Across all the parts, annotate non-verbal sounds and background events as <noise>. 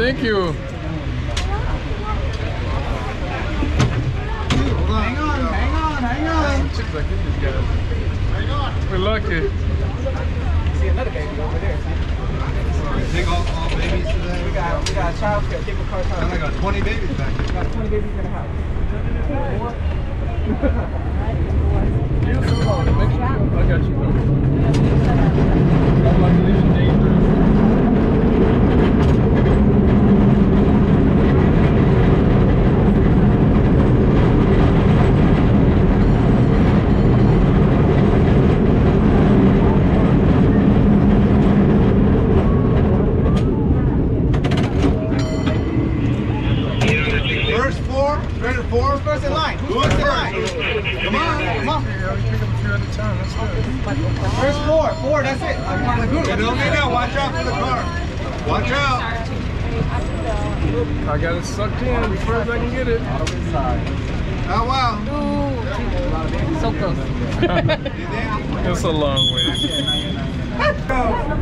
Thank you. Hang on, hang on, hang on. Hang on. We're lucky. See another baby over there. Take all, all babies today. We got we got a child care, people car. I got 20 babies back. We got 20 babies in the house. I got you. Watch out. I got it sucked in as far as I can get it. Oh, wow. Ooh. So close. <laughs> it's a long way. Go.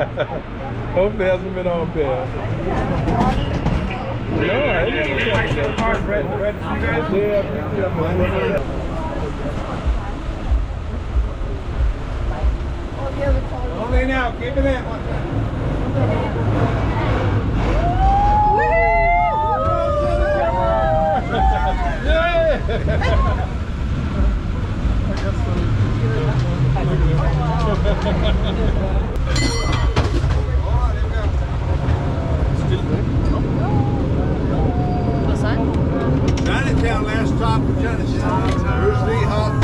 Hopefully it hasn't been on bad. No, I didn't get that. Hard Yeah, Only now, give me that Woo! I. Town last stop of Genesis. Bruce Lee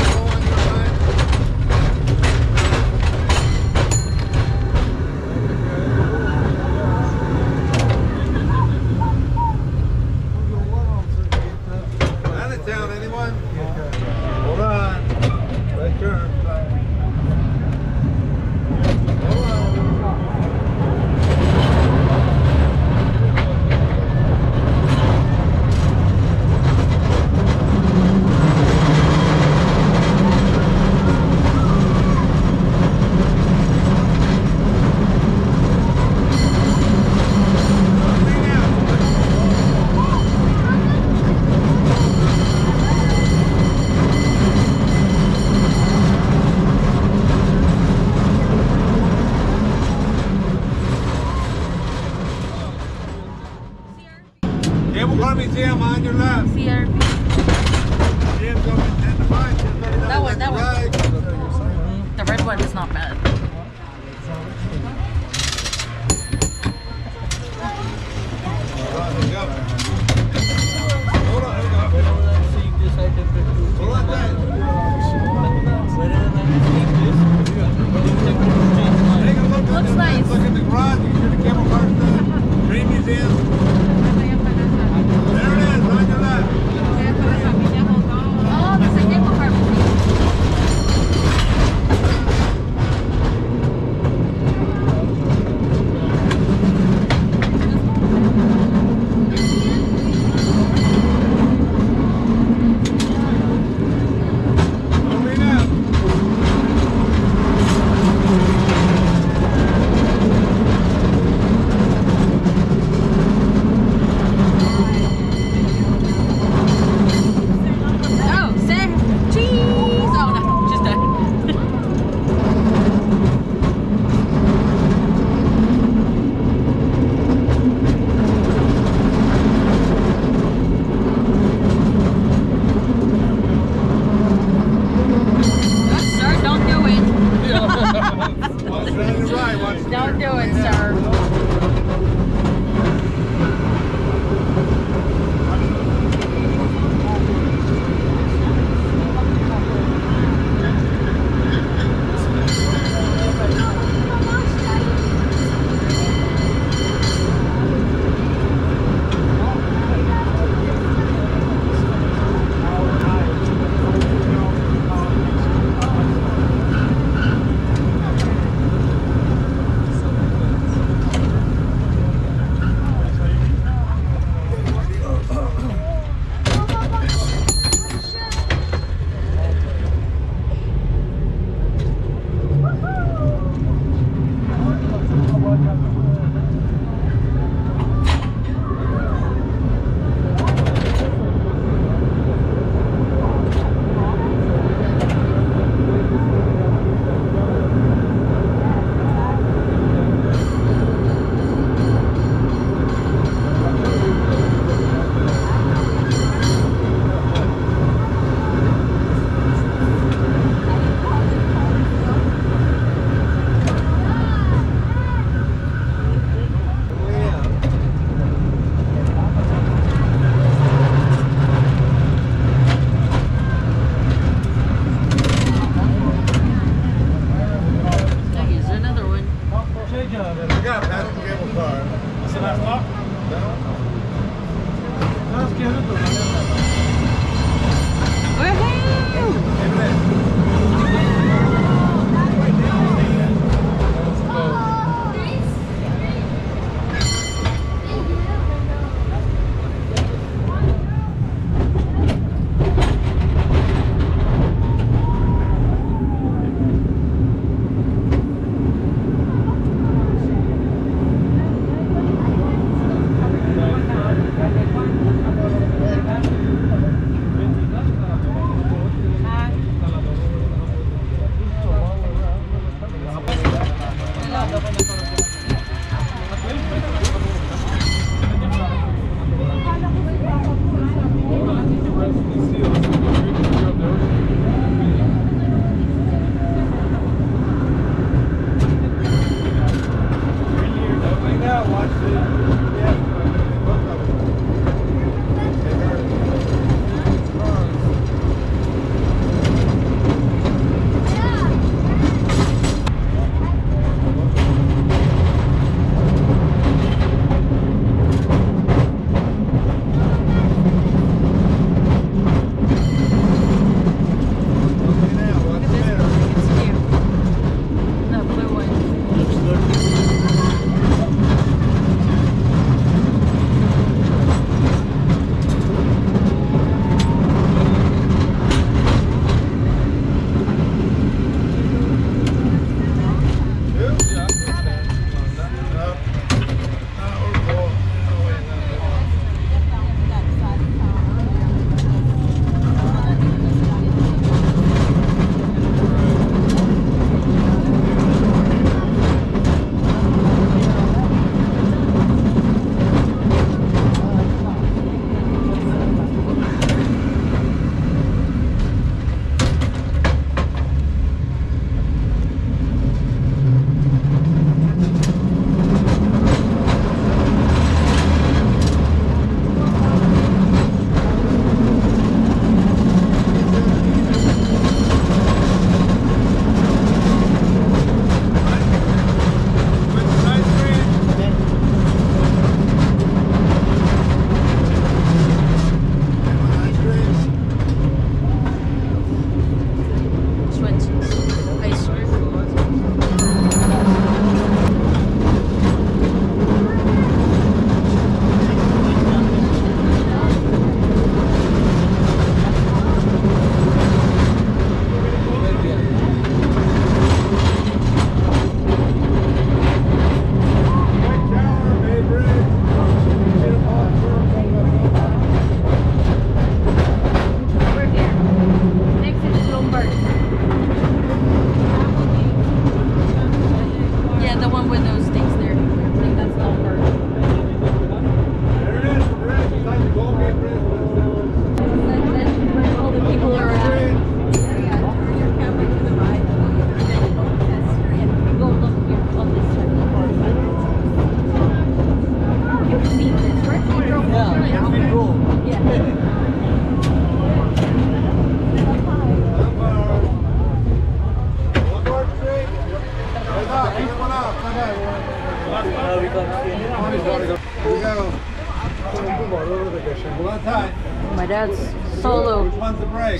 that's solo.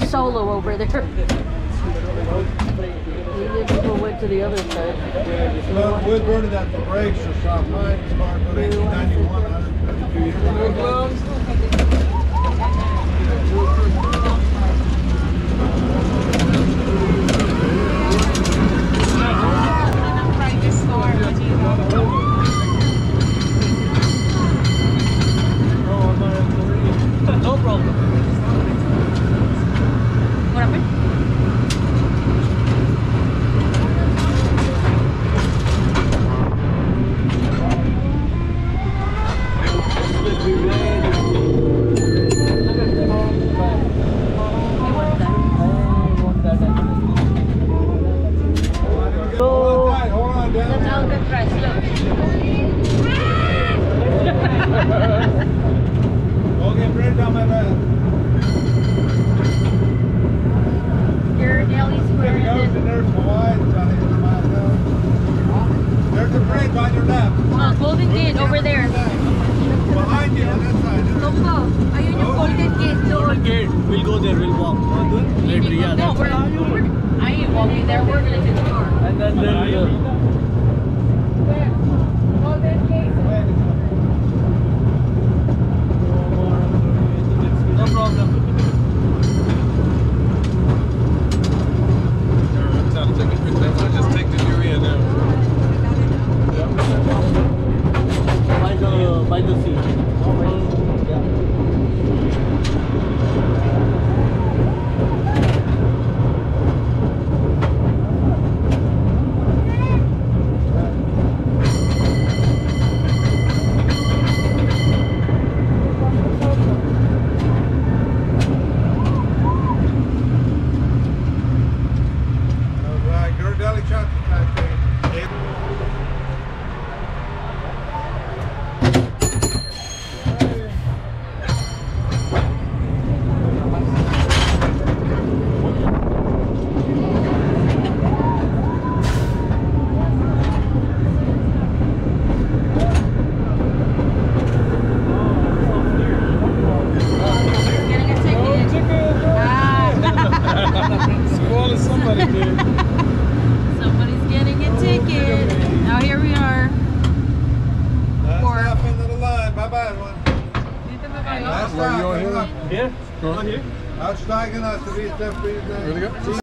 Solo over there. Maybe people went to the other side. Well, we burned at the brakes or something. Mine expired about 1891, 132 years.